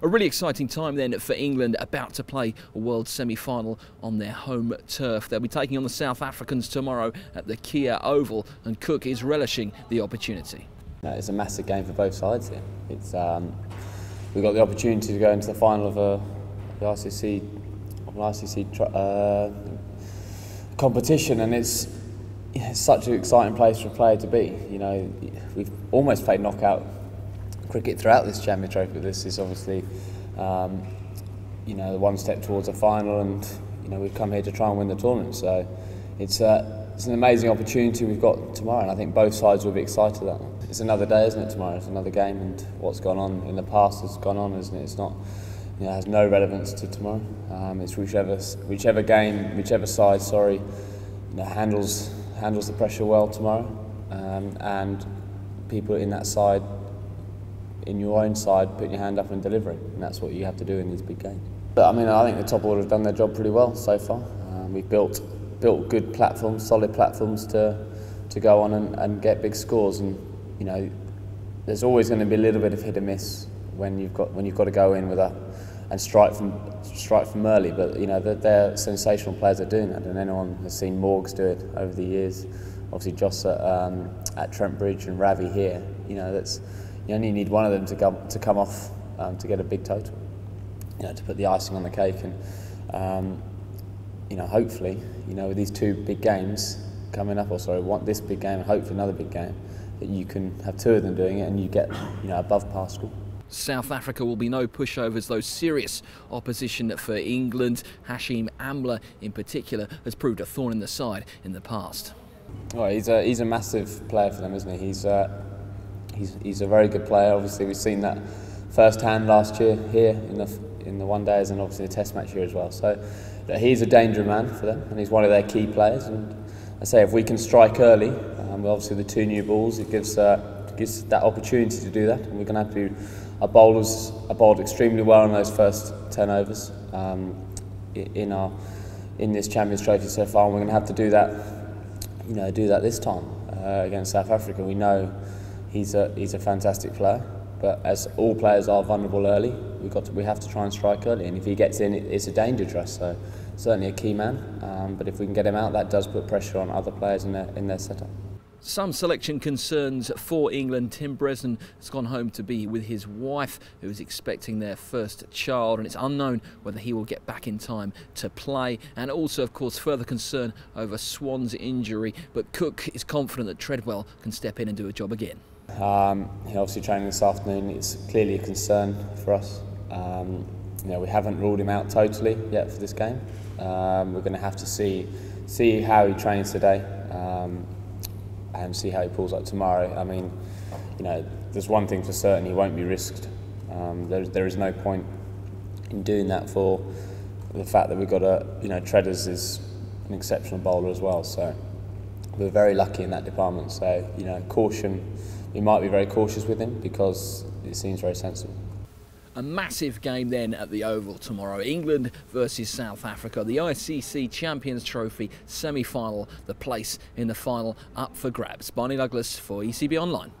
A really exciting time then for England about to play a world semi-final on their home turf. They'll be taking on the South Africans tomorrow at the Kia Oval and Cook is relishing the opportunity. it's a massive game for both sides here. It's, um, we've got the opportunity to go into the final of a, the ICC, of an ICC uh, competition and it's, it's such an exciting place for a player to be. You know, we've almost played knockout cricket throughout this Champions Trophy. This is obviously, um, you know, the one step towards a final, and you know we've come here to try and win the tournament. So it's uh, it's an amazing opportunity we've got tomorrow, and I think both sides will be excited that. It's another day, isn't it? Tomorrow, it's another game, and what's gone on in the past has gone on, isn't it? It's not. You know, has no relevance to tomorrow. Um, it's whichever whichever game, whichever side, sorry, you know, handles handles the pressure well tomorrow, um, and people in that side in your own side, putting your hand up and delivering. And that's what you have to do in these big games. But I mean, I think the top order have done their job pretty well so far. Um, we've built built good platforms, solid platforms to to go on and, and get big scores. And you know, there's always going to be a little bit of hit and miss when you've got when you've got to go in with a and strike from strike from early. But you know, they're, they're sensational players at doing that, and anyone has seen Morgs do it over the years. Obviously, Joss at, um, at Trent Bridge and Ravi here. You know, that's you only need one of them to come to come off um, to get a big total. You know, to put the icing on the cake, and um, you know, hopefully, you know, with these two big games coming up, or sorry, want this big game, and hopefully another big game, that you can have two of them doing it, and you get you know above par score. South Africa will be no pushovers, though serious opposition for England. Hashim Amla, in particular, has proved a thorn in the side in the past. Well, he's a he's a massive player for them, isn't he? He's uh, he's, he's a very good player. Obviously, we've seen that firsthand last year here in the in the one days and obviously the Test match here as well. So he's a danger man for them, and he's one of their key players. And I say if we can strike early, um, obviously the two new balls, it gives uh, gives that opportunity to do that. And we're going to have to. Our bowlers are bowled extremely well in those first ten overs um, in our in this Champions Trophy so far, and we're going to have to do that. You know, do that this time uh, against South Africa. We know he's a he's a fantastic player. But as all players are vulnerable early, we got to, we have to try and strike early. And if he gets in, it, it's a danger to us. So certainly a key man. Um, but if we can get him out, that does put pressure on other players in their in their setup. Some selection concerns for England. Tim Bresnan has gone home to be with his wife, who is expecting their first child, and it's unknown whether he will get back in time to play. And also, of course, further concern over Swann's injury. But Cook is confident that Treadwell can step in and do a job again. Um, obviously training this afternoon. It's clearly a concern for us. Um, you know, we haven't ruled him out totally yet for this game. Um, we're going to have to see see how he trains today um, and see how he pulls up tomorrow. I mean, you know, there's one thing for certain: he won't be risked. Um, there, there is no point in doing that for the fact that we've got a, you know, Treaders is an exceptional bowler as well. So we're very lucky in that department. So you know, caution we might be very cautious with him because it seems very sensible. A massive game then at the Oval tomorrow. England versus South Africa. The ICC Champions Trophy semi final. The place in the final up for grabs. Barney Douglas for ECB Online.